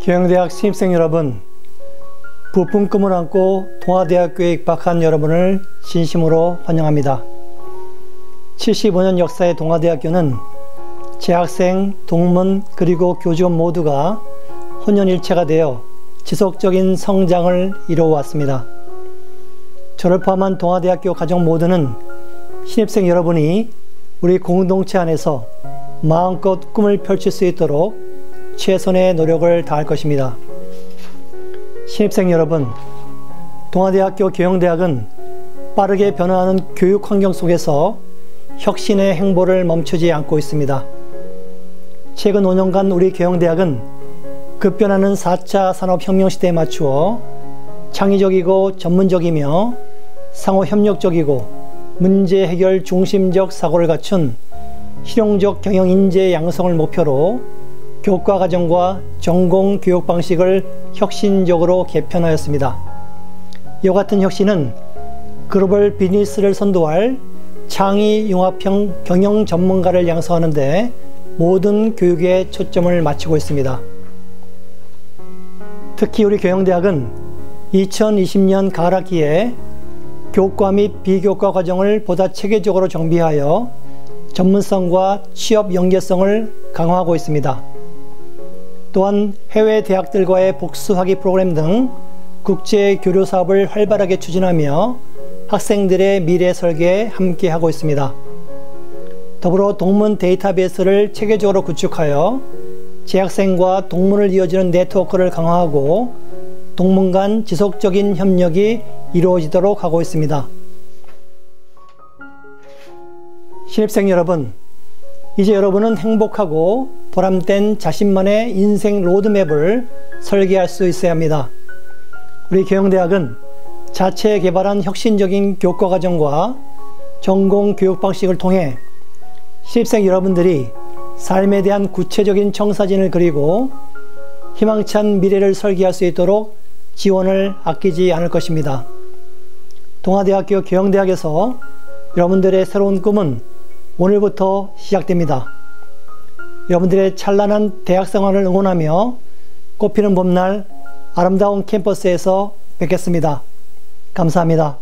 경영대학 신입생 여러분, 부푼 꿈을 안고 동아대학교에 입학한 여러분을 진심으로 환영합니다. 75년 역사의 동아대학교는 재학생, 동문, 그리고 교직원 모두가 혼연일체가 되어 지속적인 성장을 이루어왔습니다. 저를 포함한 동아대학교 가족 모두는 신입생 여러분이 우리 공동체 안에서 마음껏 꿈을 펼칠 수 있도록 최선의 노력을 다할 것입니다. 신입생 여러분, 동아대학교 경영대학은 빠르게 변화하는 교육 환경 속에서 혁신의 행보를 멈추지 않고 있습니다. 최근 5년간 우리 경영대학은 급변하는 4차 산업혁명 시대에 맞추어 창의적이고 전문적이며 상호 협력적이고 문제 해결 중심적 사고를 갖춘 실용적 경영 인재 양성을 목표로 교과 과정과 전공 교육 방식을 혁신적으로 개편하였습니다. 이와 같은 혁신은 글로벌 비즈니스를 선도할 창의 융합형 경영 전문가를 양성하는 데 모든 교육에 초점을 맞추고 있습니다. 특히 우리 경영대학은 2020년 가을학기에 교과 및 비교과 과정을 보다 체계적으로 정비하여 전문성과 취업 연계성을 강화하고 있습니다. 또한 해외 대학들과의 복수학위 프로그램 등 국제 교류 사업을 활발하게 추진하며 학생들의 미래 설계에 함께 하고 있습니다. 더불어 동문 데이터베이스를 체계적으로 구축하여 재학생과 동문을 이어지는 네트워크를 강화하고 동문 간 지속적인 협력이 이루어지도록 하고 있습니다. 신입생 여러분, 이제 여러분은 행복하고 보람된 자신만의 인생 로드맵을 설계할 수 있어야 합니다. 우리 경영대학은 자체 개발한 혁신적인 교과 과정과 전공 교육 방식을 통해 신입생 여러분들이 삶에 대한 구체적인 청사진을 그리고 희망찬 미래를 설계할 수 있도록 지원을 아끼지 않을 것입니다. 동아대학교 경영대학에서 여러분들의 새로운 꿈은 오늘부터 시작됩니다. 여러분들의 찬란한 대학 생활을 응원하며 꽃피는 봄날 아름다운 캠퍼스에서 뵙겠습니다. 감사합니다.